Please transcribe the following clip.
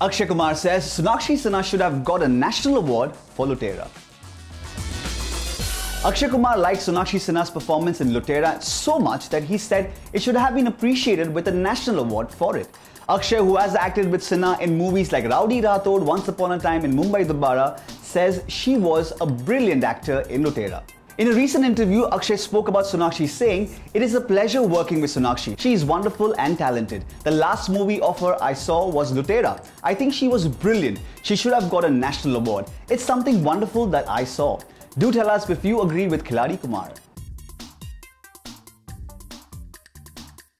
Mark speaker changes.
Speaker 1: Akshay Kumar says Sonakshi Sinha should have got a national award for Lootera. Akshay Kumar liked Sonakshi Sinha's performance in Lootera so much that he said it should have been appreciated with a national award for it. Akshay, who has acted with Sinha in movies like Rowdy Rathore, Once Upon a Time in Mumbai Dobara, says she was a brilliant actor in Lootera. In a recent interview, Akshay spoke about Sonakshi saying, It is a pleasure working with Sonakshi. She is wonderful and talented. The last movie of her I saw was Lootera. I think she was brilliant. She should have got a national award. It's something wonderful that I saw. Do tell us if you agree with Khiladi Kumar.